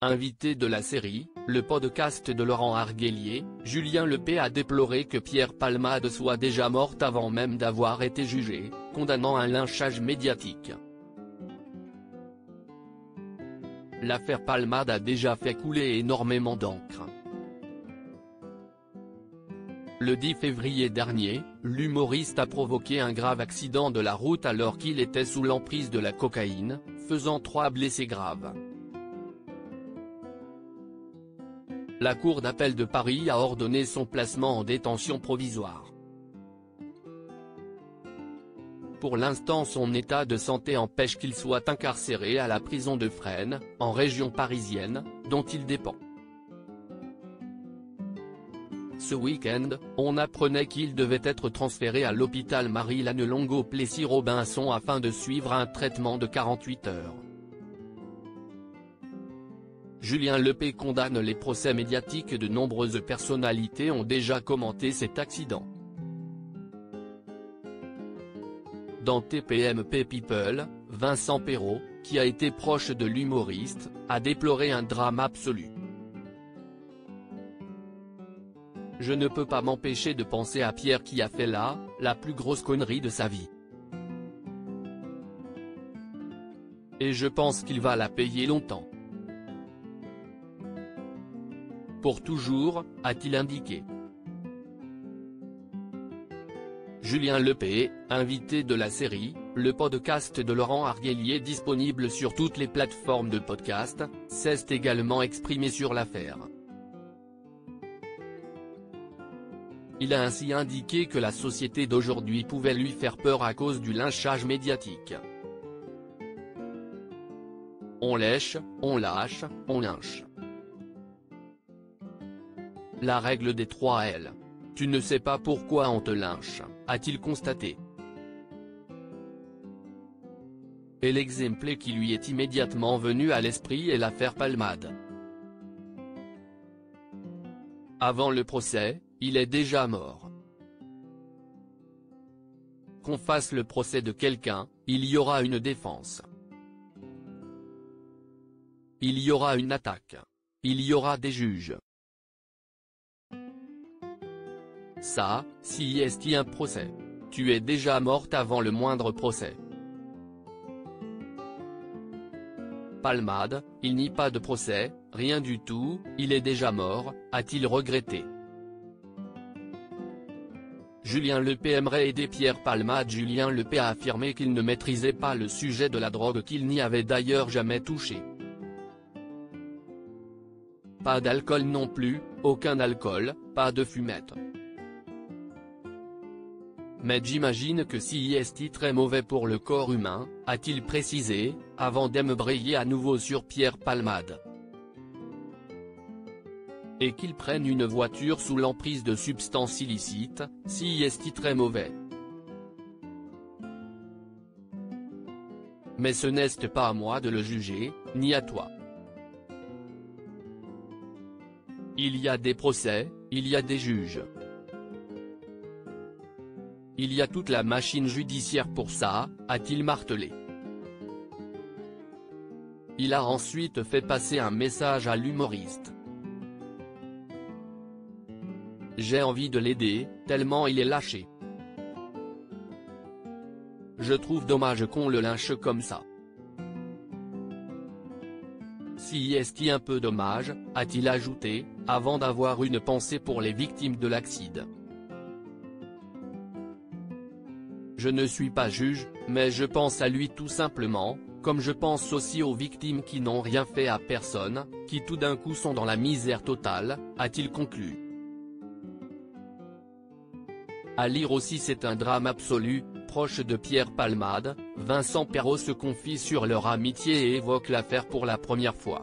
invité de la série, le podcast de Laurent Arguelier, Julien Lepé a déploré que Pierre Palmade soit déjà morte avant même d'avoir été jugée, condamnant un lynchage médiatique. L'affaire Palmade a déjà fait couler énormément d'encre. Le 10 février dernier, l'humoriste a provoqué un grave accident de la route alors qu'il était sous l'emprise de la cocaïne, faisant trois blessés graves. La Cour d'appel de Paris a ordonné son placement en détention provisoire. Pour l'instant son état de santé empêche qu'il soit incarcéré à la prison de Fresnes, en région parisienne, dont il dépend. Ce week-end, on apprenait qu'il devait être transféré à l'hôpital Marie-Lannelongo-Plessis-Robinson afin de suivre un traitement de 48 heures. Julien Lepé condamne les procès médiatiques de nombreuses personnalités ont déjà commenté cet accident. Dans TPMP People, Vincent Perrault, qui a été proche de l'humoriste, a déploré un drame absolu. Je ne peux pas m'empêcher de penser à Pierre qui a fait là, la plus grosse connerie de sa vie. Et je pense qu'il va la payer longtemps. Pour toujours, a-t-il indiqué. Julien Lepé, invité de la série, le podcast de Laurent Arguelier disponible sur toutes les plateformes de podcast, s'est également exprimé sur l'affaire. Il a ainsi indiqué que la société d'aujourd'hui pouvait lui faire peur à cause du lynchage médiatique. On lèche, on lâche, on lynche. La règle des trois L. Tu ne sais pas pourquoi on te lynche, a-t-il constaté. Et l'exemple qui lui est immédiatement venu à l'esprit est l'affaire Palmade. Avant le procès, il est déjà mort. Qu'on fasse le procès de quelqu'un, il y aura une défense. Il y aura une attaque. Il y aura des juges. Ça, si est un procès. Tu es déjà morte avant le moindre procès. Palmade, il n'y a pas de procès, rien du tout, il est déjà mort, a-t-il regretté. Julien Lepé aimerait aider Pierre Palmade Julien Lepé a affirmé qu'il ne maîtrisait pas le sujet de la drogue qu'il n'y avait d'ailleurs jamais touché. Pas d'alcool non plus, aucun alcool, pas de fumette. Mais j'imagine que si est très mauvais pour le corps humain, a-t-il précisé, avant d'embrayer à nouveau sur Pierre Palmade et qu'ils prennent une voiture sous l'emprise de substances illicites, si est très mauvais. Mais ce n'est pas à moi de le juger, ni à toi. Il y a des procès, il y a des juges. Il y a toute la machine judiciaire pour ça, a-t-il martelé. Il a ensuite fait passer un message à l'humoriste. J'ai envie de l'aider, tellement il est lâché. Je trouve dommage qu'on le lynche comme ça. Si est un peu dommage, a-t-il ajouté, avant d'avoir une pensée pour les victimes de l'accident. Je ne suis pas juge, mais je pense à lui tout simplement, comme je pense aussi aux victimes qui n'ont rien fait à personne, qui tout d'un coup sont dans la misère totale, a-t-il conclu. À lire aussi c'est un drame absolu, proche de Pierre Palmade, Vincent Perrault se confie sur leur amitié et évoque l'affaire pour la première fois.